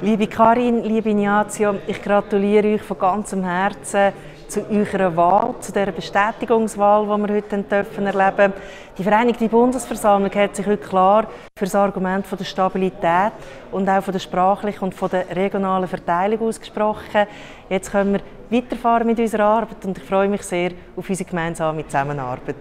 Liebe Karin, liebe Ignazio, ich gratuliere euch von ganzem Herzen zu eurer Wahl, zu der Bestätigungswahl, die wir heute dürfen erleben Die Vereinigte Bundesversammlung hat sich heute klar für das Argument von der Stabilität und auch von der sprachlichen und von der regionalen Verteilung ausgesprochen. Jetzt können wir weiterfahren mit unserer Arbeit und ich freue mich sehr auf unsere gemeinsame Zusammenarbeit.